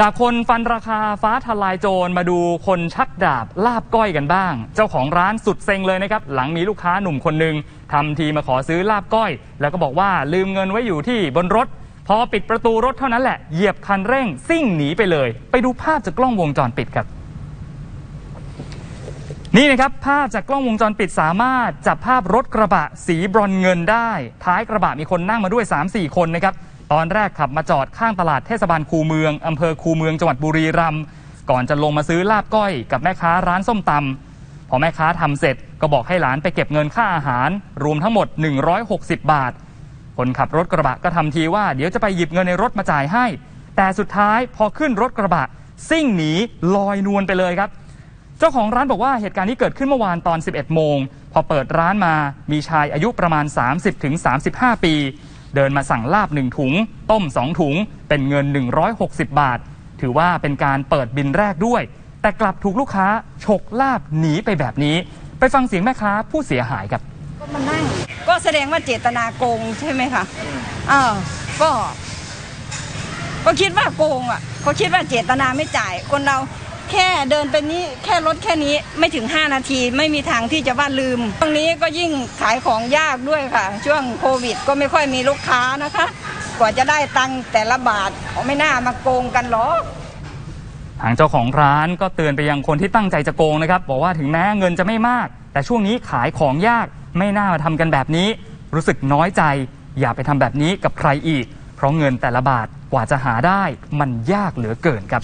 จากคนฟันราคาฟ้าทลายโจรมาดูคนชักดาบลาบก้อยกันบ้าง เจ้าของร้านสุดเซ็งเลยนะครับ หลังมีลูกค้าหนุ่มคนหนึ่งทำทีมาขอซื้อลาบก้อย แล้วก็บอกว่าลืมเงินไว้อยู่ที่บนรถ พอปิดประตูรถเท่านั้นแหละ เหยียบคันเร่งซิ่งหนีไปเลย ไปดูภาพจากกล้องวงจรปิดครับ นี่นะครับภาพจากกล้องวงจรปิดสามารถจับภาพรถกระบะสีบรอนเงินได้ ท้ายกระบะมีคนนั่งมาด้วย 3-4 คนนะครับ ตอนแรกขับมาจอดข้างตลาดเทศบาลคูเมืองอำเภอคูเมืองจังหวัดบุรีรัมย์ก่อนจะลงมาซื้อลาบก้อยกับแม่ค้าร้านส้มตำพอแม่ค้าทำเสร็จก็บอกให้หลานไปเก็บเงินค่าอาหาร รวมทั้งหมด 160 บาท คนขับรถกระบะก็ทำทีว่าเดี๋ยวจะไปหยิบเงินในรถมาจ่ายให้ แต่สุดท้ายพอขึ้นรถกระบะซิ่งหนีลอยนวลไปเลยครับ เจ้าของร้านบอกว่าเหตุการณ์นี้เกิดขึ้นเมื่อวานตอน 11 โมง พอเปิดร้านมามีชายอายุประมาณ 30-35 ปี เดินมาสั่งลาบ 1 ถุง ต้ม 2 ถุง เป็นเงิน 160 บาท ถือว่าเป็นการเปิดบินแรกด้วย แต่กลับถูกลูกค้าฉกลาบหนีไปแบบนี้ ไปฟังเสียงแม่ค้าผู้เสียหายครับก็มานั่งก็แสดงว่าเจตนาโกงใช่ไหมคะเออก็ ก็คิดว่าโกงอะเขาคิดว่าเจตนาไม่จ่ายคนเรา แค่เดินไปนี้แค่รถแค่นี้ไม่ถึง 5 นาทีไม่มีทางที่จะว่าลืมตรงนี้ก็ยิ่งขายของยากด้วยค่ะ ช่วงโควิดก็ไม่ค่อยมีลูกค้านะคะ กว่าจะได้ตังค์แต่ละบาทไม่น่ามาโกงกันหรอกทางเจ้าของร้านก็เตือนไปยังคนที่ตั้งใจจะโกงนะครับ บอกว่าถึงแม้เงินจะไม่มาก แต่ช่วงนี้ขายของยากไม่น่ามาทำกันแบบนี้ รู้สึกน้อยใจ อย่าไปทำแบบนี้กับใครอีก เพราะเงินแต่ละบาทกว่าจะหาได้มันยากเหลือเกินครับ